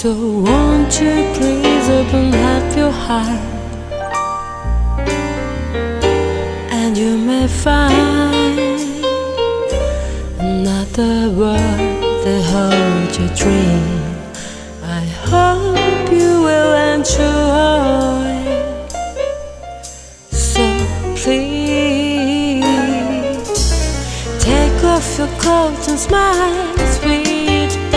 So won't you please open up your heart? And you may find another world that holds your dream. I hope you will enjoy. So please take off your coat and smile, sweet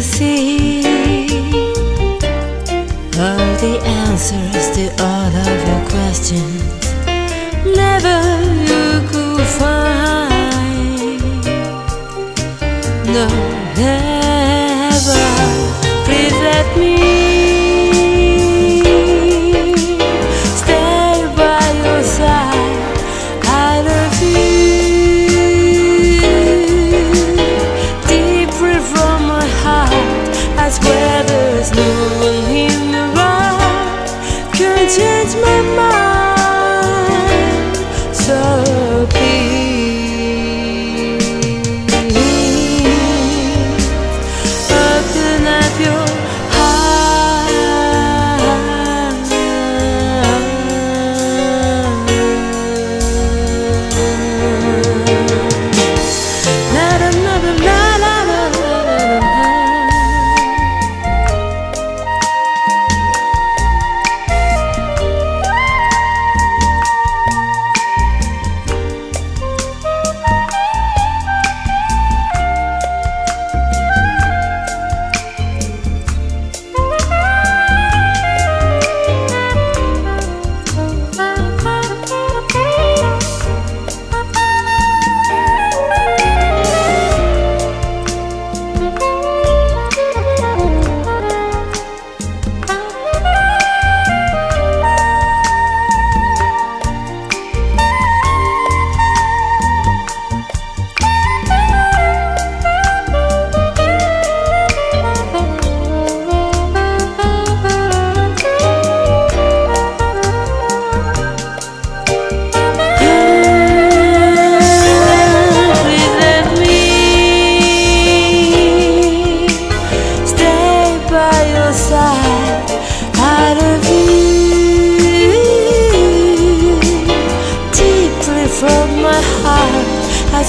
see all the answers to all of your questions. Never you could find. No,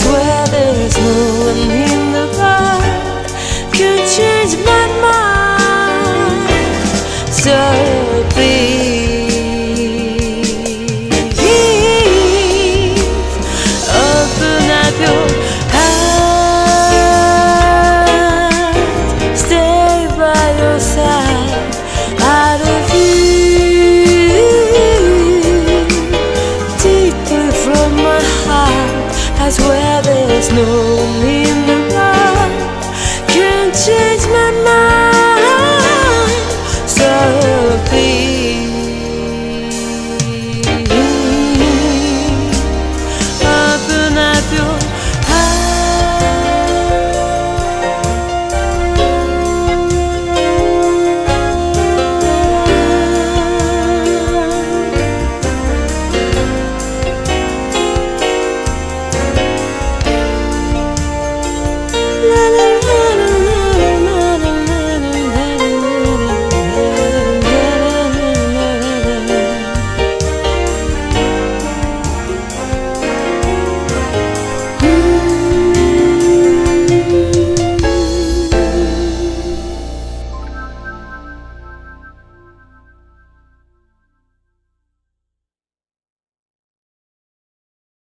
words